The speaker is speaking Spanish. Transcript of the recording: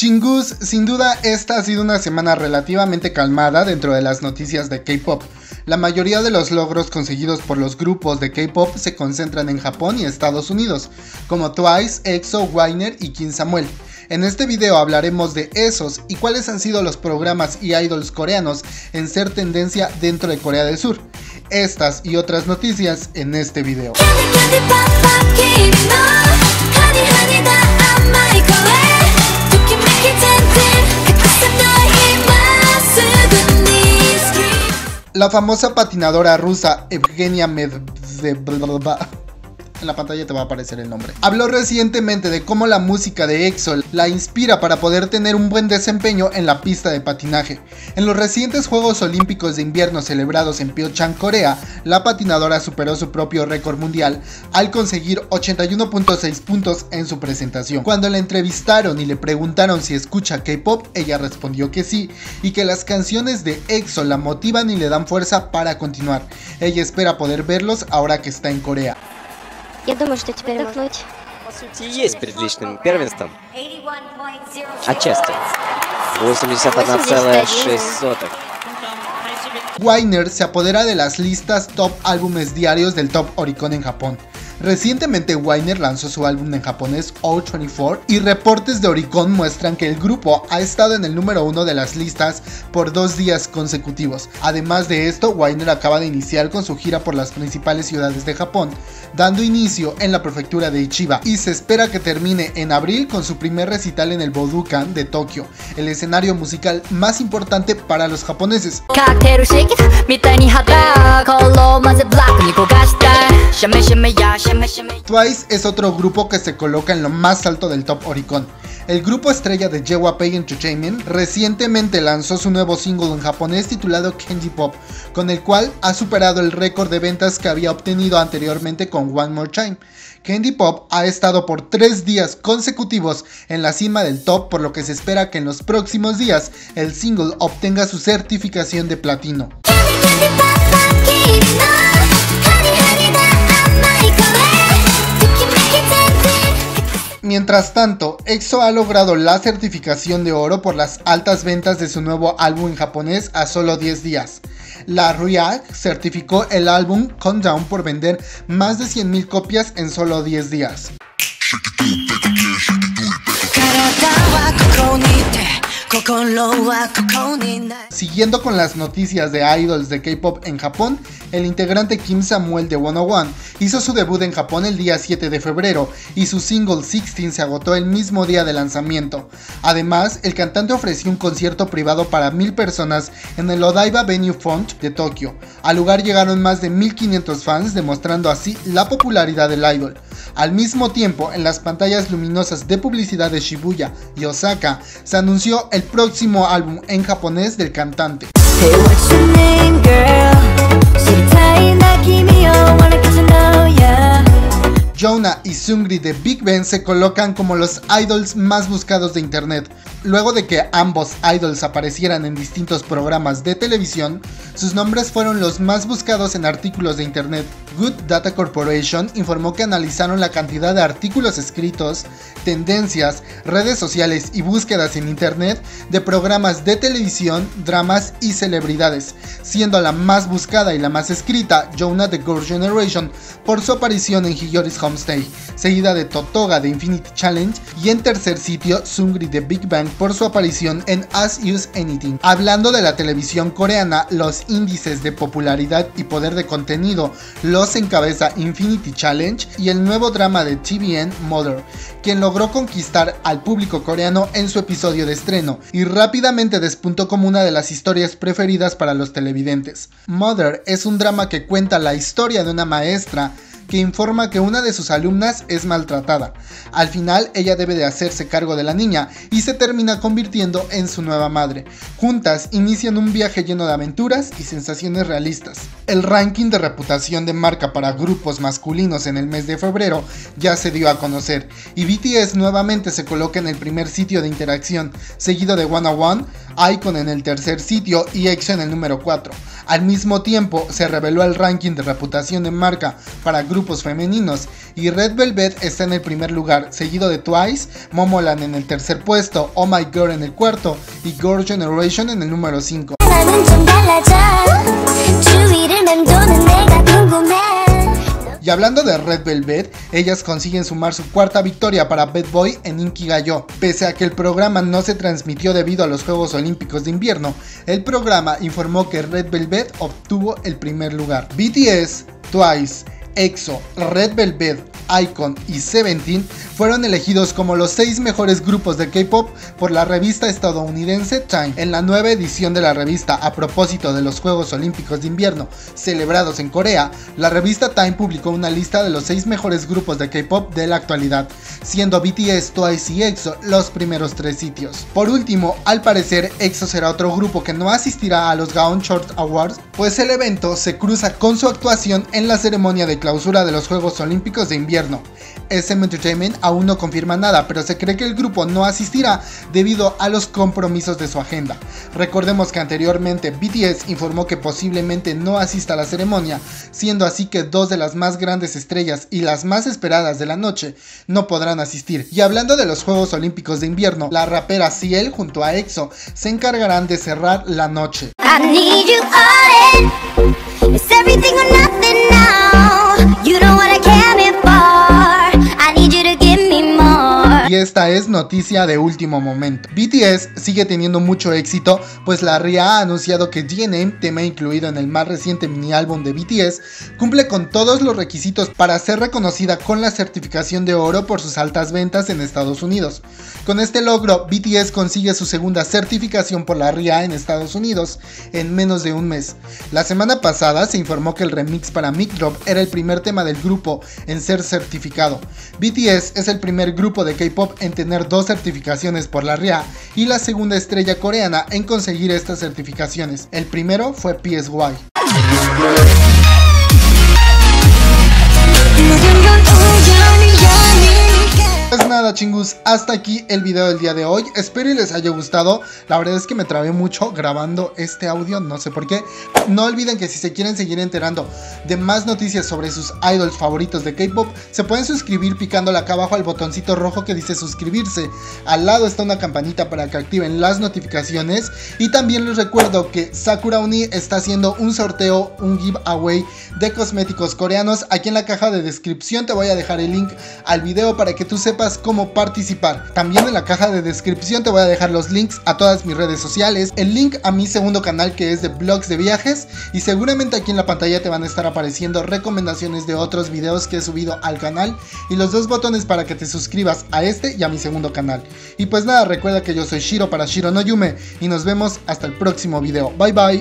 Chingus, sin duda esta ha sido una semana relativamente calmada dentro de las noticias de K-Pop. La mayoría de los logros conseguidos por los grupos de K-Pop se concentran en Japón y Estados Unidos, como Twice, EXO, Winer y Kim Samuel. En este video hablaremos de esos y cuáles han sido los programas y idols coreanos en ser tendencia dentro de Corea del Sur. Estas y otras noticias en este video. La famosa patinadora rusa Evgenia Medvedeva en la pantalla te va a aparecer el nombre. Habló recientemente de cómo la música de EXO la inspira para poder tener un buen desempeño en la pista de patinaje. En los recientes Juegos Olímpicos de Invierno celebrados en Pyeongchang, Corea, la patinadora superó su propio récord mundial al conseguir 81.6 puntos en su presentación. Cuando la entrevistaron y le preguntaron si escucha K-pop, ella respondió que sí y que las canciones de EXO la motivan y le dan fuerza para continuar. Ella espera poder verlos ahora que está en Corea. Я думаю, что теперь можно. По сути, и есть перед личным первенством. Отчасти. 81,6. Weiner se apodera de las listas top álbumes diarios del Top Oricon en Japón. Recientemente Weiner lanzó su álbum en japonés O24 y reportes de Oricon muestran que el grupo ha estado en el número uno de las listas por dos días consecutivos. Además de esto, Weiner acaba de iniciar con su gira por las principales ciudades de Japón, dando inicio en la prefectura de Ichiba y se espera que termine en abril con su primer recital en el Bodukan de Tokio, el escenario musical más importante para los japoneses. Twice es otro grupo que se coloca en lo más alto del top Oricon. El grupo estrella de J-Pay Entertainment recientemente lanzó su nuevo single en japonés titulado Candy Pop, con el cual ha superado el récord de ventas que había obtenido anteriormente con One More Time. Candy Pop ha estado por tres días consecutivos en la cima del top, por lo que se espera que en los próximos días el single obtenga su certificación de platino. Mientras tanto, EXO ha logrado la certificación de oro por las altas ventas de su nuevo álbum en japonés a solo 10 días. La RIAC certificó el álbum Countdown por vender más de 100.000 copias en solo 10 días. Siguiendo con las noticias de idols de K-pop en Japón, el integrante Kim Samuel de 101 hizo su debut en Japón el día 7 de febrero y su single 16 se agotó el mismo día de lanzamiento. Además, el cantante ofreció un concierto privado para mil personas en el Odaiba Venue Font de Tokio. Al lugar llegaron más de 1500 fans, demostrando así la popularidad del idol. Al mismo tiempo, en las pantallas luminosas de publicidad de Shibuya y Osaka, se anunció el próximo álbum en japonés del cantante. Jonah y Sungri de Big Ben se colocan como los idols más buscados de internet. Luego de que ambos idols aparecieran en distintos programas de televisión, sus nombres fueron los más buscados en artículos de internet. Good Data Corporation informó que analizaron la cantidad de artículos escritos, tendencias, redes sociales y búsquedas en internet de programas de televisión, dramas y celebridades, siendo la más buscada y la más escrita Jonah de Girl Generation por su aparición en Hiyori's Home seguida de Totoga de Infinity Challenge y en tercer sitio Sungri de Big Bang por su aparición en As Use Anything. Hablando de la televisión coreana, los índices de popularidad y poder de contenido los encabeza Infinity Challenge y el nuevo drama de TVN Mother, quien logró conquistar al público coreano en su episodio de estreno y rápidamente despuntó como una de las historias preferidas para los televidentes. Mother es un drama que cuenta la historia de una maestra que informa que una de sus alumnas es maltratada. Al final ella debe de hacerse cargo de la niña y se termina convirtiendo en su nueva madre. Juntas inician un viaje lleno de aventuras y sensaciones realistas. El ranking de reputación de marca para grupos masculinos en el mes de febrero ya se dio a conocer y BTS nuevamente se coloca en el primer sitio de interacción, seguido de One One, Icon en el tercer sitio y EXO en el número 4. Al mismo tiempo, se reveló el ranking de reputación de marca para grupos femeninos y Red Velvet está en el primer lugar, seguido de Twice, Momoland en el tercer puesto, Oh My Girl en el cuarto y Girl Generation en el número 5. Y hablando de Red Velvet, ellas consiguen sumar su cuarta victoria para Bad Boy en Inkigayo. Pese a que el programa no se transmitió debido a los Juegos Olímpicos de Invierno, el programa informó que Red Velvet obtuvo el primer lugar. BTS, Twice, EXO, Red Velvet, Icon y Seventeen fueron elegidos como los seis mejores grupos de K-pop por la revista estadounidense Time. En la nueva edición de la revista a propósito de los Juegos Olímpicos de Invierno celebrados en Corea, la revista Time publicó una lista de los seis mejores grupos de K-pop de la actualidad, siendo BTS, Twice y EXO los primeros tres sitios. Por último, al parecer EXO será otro grupo que no asistirá a los Gaon Short Awards, pues el evento se cruza con su actuación en la ceremonia de clausura de los Juegos Olímpicos de Invierno. SM Entertainment aún no confirma nada, pero se cree que el grupo no asistirá debido a los compromisos de su agenda. Recordemos que anteriormente BTS informó que posiblemente no asista a la ceremonia, siendo así que dos de las más grandes estrellas y las más esperadas de la noche no podrán asistir. Y hablando de los Juegos Olímpicos de Invierno, la rapera Ciel junto a EXO se encargarán de cerrar la noche. Y esta es noticia de último momento. BTS sigue teniendo mucho éxito, pues la RIA ha anunciado que GNM, tema incluido en el más reciente mini álbum de BTS, cumple con todos los requisitos para ser reconocida con la certificación de oro por sus altas ventas en Estados Unidos. Con este logro, BTS consigue su segunda certificación por la RIA en Estados Unidos en menos de un mes. La semana pasada se informó que el remix para Mic Drop era el primer tema del grupo en ser certificado. BTS es el primer grupo de K-pop en tener dos certificaciones por la RIA y la segunda estrella coreana en conseguir estas certificaciones. El primero fue PSY. Pues nada chingus, hasta aquí el video del día de hoy, espero y les haya gustado, la verdad es que me trabé mucho grabando este audio, no sé por qué, no olviden que si se quieren seguir enterando de más noticias sobre sus idols favoritos de K-Pop, se pueden suscribir picándole acá abajo al botoncito rojo que dice suscribirse, al lado está una campanita para que activen las notificaciones. Y también les recuerdo que Sakura Uni está haciendo un sorteo, un giveaway de cosméticos coreanos, aquí en la caja de descripción te voy a dejar el link al video para que tú sepas cómo participar. También en la caja de descripción te voy a dejar los links a todas mis redes sociales, el link a mi segundo canal que es de blogs de viajes y seguramente aquí en la pantalla te van a estar apareciendo recomendaciones de otros videos que he subido al canal y los dos botones para que te suscribas a este y a mi segundo canal. Y pues nada, recuerda que yo soy Shiro para Shiro no Yume y nos vemos hasta el próximo video. Bye bye.